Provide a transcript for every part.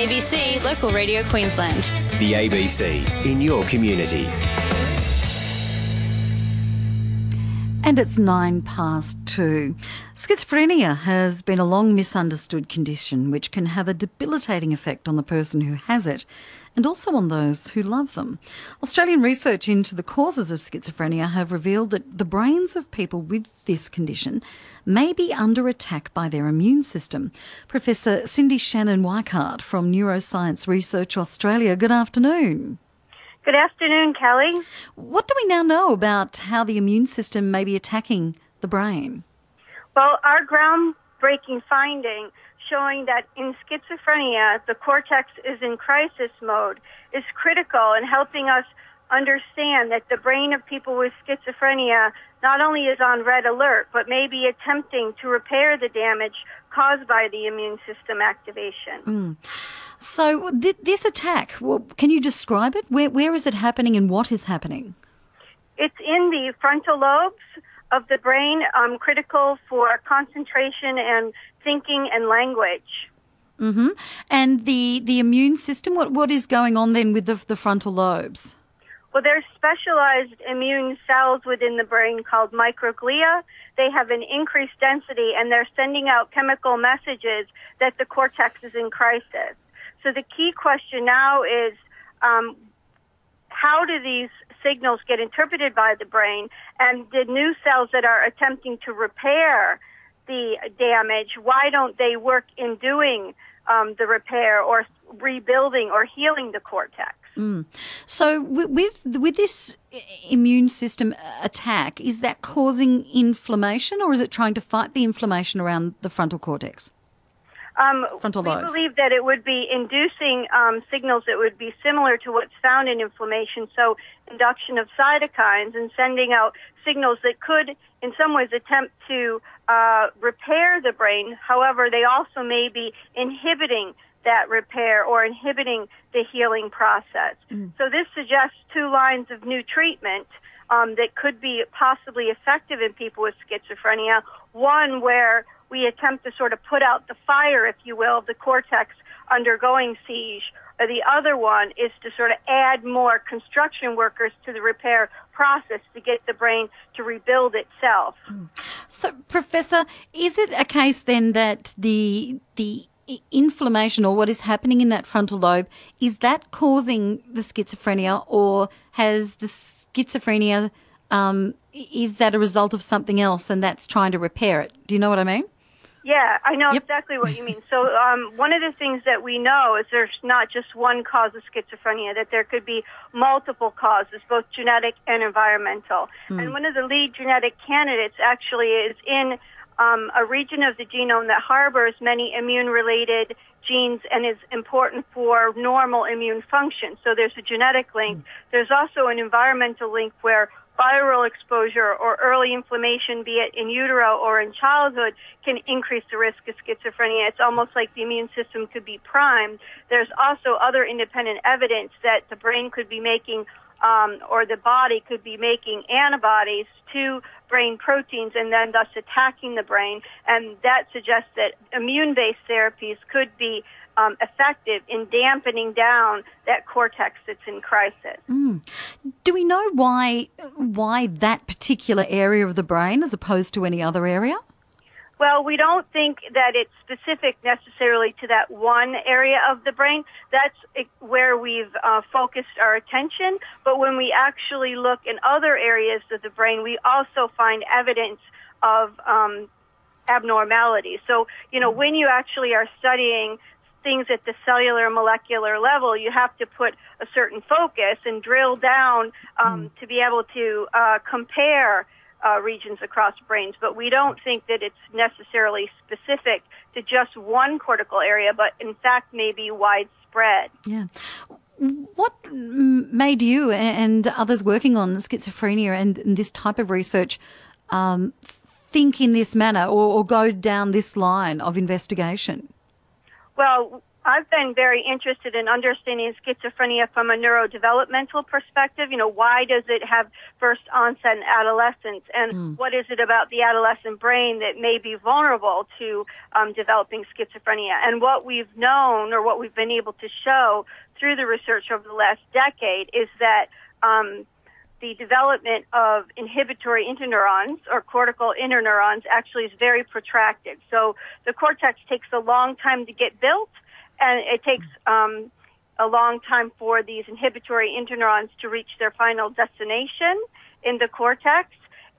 ABC, local radio Queensland. The ABC in your community. And it's nine past two. Schizophrenia has been a long misunderstood condition which can have a debilitating effect on the person who has it and also on those who love them. Australian research into the causes of schizophrenia have revealed that the brains of people with this condition may be under attack by their immune system. Professor Cyndi Shannon Weickert from Neuroscience Research Australia, good afternoon. Good afternoon, Kelly. What do we now know about how the immune system may be attacking the brain? Well, our groundbreaking finding showing that in schizophrenia, the cortex is in crisis mode is critical in helping us understand that the brain of people with schizophrenia not only is on red alert, but may be attempting to repair the damage caused by the immune system activation. Mm. So, th- this attack, well, can you describe it? Where, where is it happening and what is happening? It's in the frontal lobes of the brain, um, critical for concentration and thinking and language. Mm-hmm. And the, the immune system, what, what is going on then with the, the frontal lobes? Well, there's specialized immune cells within the brain called microglia. They have an increased density and they're sending out chemical messages that the cortex is in crisis. So the key question now is, um, how do these signals get interpreted by the brain and the new cells that are attempting to repair the damage, why don't they work in doing um, the repair or rebuilding or healing the cortex? Mm. So with with this immune system attack, is that causing inflammation, or is it trying to fight the inflammation around the frontal cortex? Um, Frontal we lobes. believe that it would be inducing um, signals that would be similar to what's found in inflammation. So induction of cytokines and sending out signals that could, in some ways, attempt to uh, repair the brain. However, they also may be inhibiting that repair or inhibiting the healing process. Mm. So this suggests two lines of new treatment um, that could be possibly effective in people with schizophrenia. One where we attempt to sort of put out the fire, if you will, of the cortex undergoing siege. Or the other one is to sort of add more construction workers to the repair process to get the brain to rebuild itself. So, Professor, is it a case then that the the inflammation or what is happening in that frontal lobe is that causing the schizophrenia, or has the schizophrenia um, is that a result of something else and that's trying to repair it? Do you know what I mean? Yeah, I know Yep. exactly what you mean. So, um, one of the things that we know is there's not just one cause of schizophrenia, that there could be multiple causes, both genetic and environmental. And one of the lead genetic candidates actually is in um, a region of the genome that harbors many immune related genes and is important for normal immune function. So, there's a genetic link. There's also an environmental link where viral exposure or early inflammation, be it in utero or in childhood, can increase the risk of schizophrenia. It's almost like the immune system could be primed. There's also other independent evidence that the brain could be making um, or the body could be making antibodies to brain proteins and then thus attacking the brain. And that suggests that immune-based therapies could be um, effective in dampening down that cortex that's in crisis. Do we know why why that particular area of the brain as opposed to any other area? Well, we don't think that it's specific necessarily to that one area of the brain. That's eh, where we've uh, focused our attention. But when we actually look in other areas of the brain, we also find evidence of um, abnormality. So, you know, when you actually are studying things at the cellular molecular level, you have to put a certain focus and drill down um, to be able to uh, compare uh, regions across brains. But we don't think that it's necessarily specific to just one cortical area, but in fact maybe widespread. Yeah. What made you and others working on schizophrenia and, and this type of research um, think in this manner or, or go down this line of investigation? Well, I've been very interested in understanding schizophrenia from a neurodevelopmental perspective. You know, why does it have first onset in adolescence, and mm. what is it about the adolescent brain that may be vulnerable to um, developing schizophrenia? And what we've known, or what we've been able to show through the research over the last decade, is that um, the development of inhibitory interneurons or cortical interneurons actually is very protracted. So the cortex takes a long time to get built and it takes um, a long time for these inhibitory interneurons to reach their final destination in the cortex.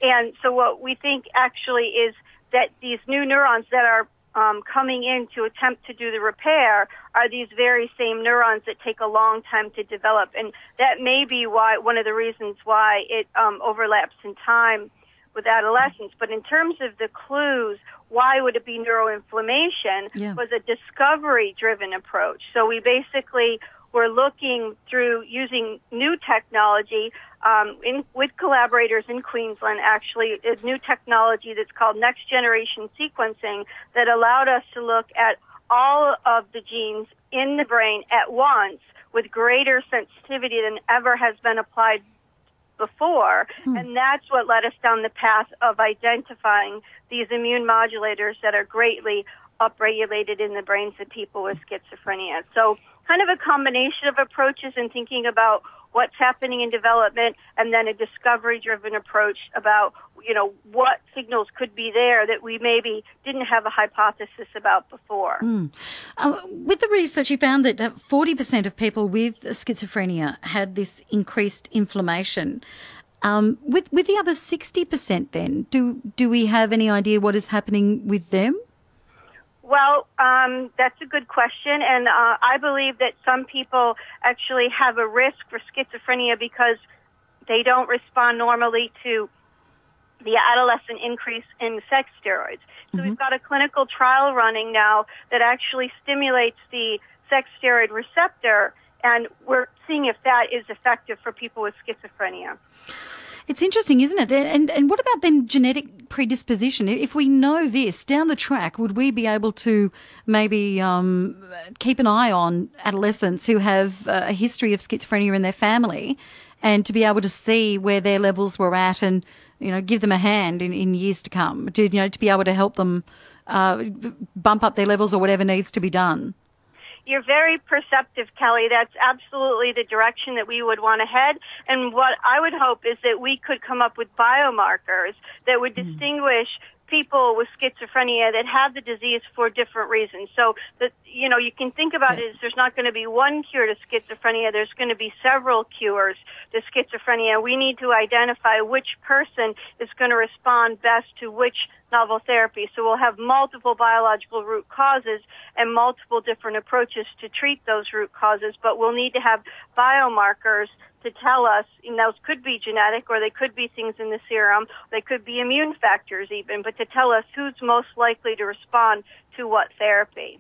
And so what we think actually is that these new neurons that are um, coming in to attempt to do the repair are these very same neurons that take a long time to develop, and that may be why one of the reasons why it um, overlaps in time with adolescence. But in terms of the clues, why would it be neuroinflammation? Yeah. Was a discovery driven approach. So we basically were looking through using new technology um, in, with collaborators in Queensland, actually, a new technology that's called next generation sequencing that allowed us to look at all of the genes in the brain at once with greater sensitivity than ever has been applied before. Hmm. And that's what led us down the path of identifying these immune modulators that are greatly upregulated in the brains of people with schizophrenia. So kind of a combination of approaches in thinking about what's happening in development and then a discovery driven approach about you know what signals could be there that we maybe didn't have a hypothesis about before. Mm. uh, with the research you found that 40% of people with schizophrenia had this increased inflammation. Um, with with the other 60% then do do we have any idea what is happening with them? Well, um, that's a good question, and uh, I believe that some people actually have a risk for schizophrenia because they don't respond normally to the adolescent increase in sex steroids. So mm-hmm. we've got a clinical trial running now that actually stimulates the sex steroid receptor, and we're seeing if that is effective for people with schizophrenia. It's interesting, isn't it? And and what about then genetic predisposition? If we know this down the track, would we be able to maybe um, keep an eye on adolescents who have a history of schizophrenia in their family, and to be able to see where their levels were at, and you know, give them a hand in, in years to come, to, you know, to be able to help them uh, bump up their levels or whatever needs to be done? You're very perceptive, Kelly. That's absolutely the direction that we would want to head. And what I would hope is that we could come up with biomarkers that would mm. distinguish people with schizophrenia that have the disease for different reasons. So that you know, you can think about it as there's not going to be one cure to schizophrenia. There's going to be several cures to schizophrenia. We need to identify which person is going to respond best to which novel therapy. So we'll have multiple biological root causes and multiple different approaches to treat those root causes, but we'll need to have biomarkers to tell us, and those could be genetic or they could be things in the serum, they could be immune factors even, but to tell us who's most likely to respond to what therapy.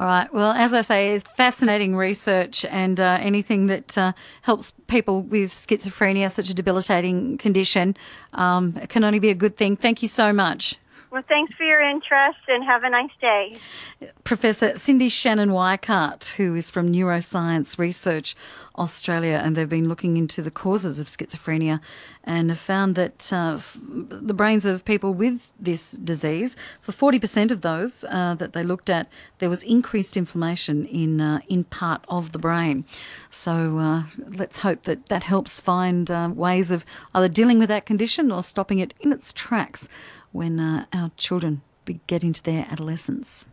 All right. Well, as I say, it's fascinating research, and uh, anything that uh, helps people with schizophrenia, such a debilitating condition, um, can only be a good thing. Thank you so much. Well, thanks for your interest and have a nice day. Professor Cyndi Shannon Weickert, who is from Neuroscience Research Australia, and they've been looking into the causes of schizophrenia and have found that uh, the brains of people with this disease, for 40% of those uh, that they looked at, there was increased inflammation in, uh, in part of the brain. So uh, let's hope that that helps find uh, ways of either dealing with that condition or stopping it in its tracks when uh, our children be- get into their adolescence.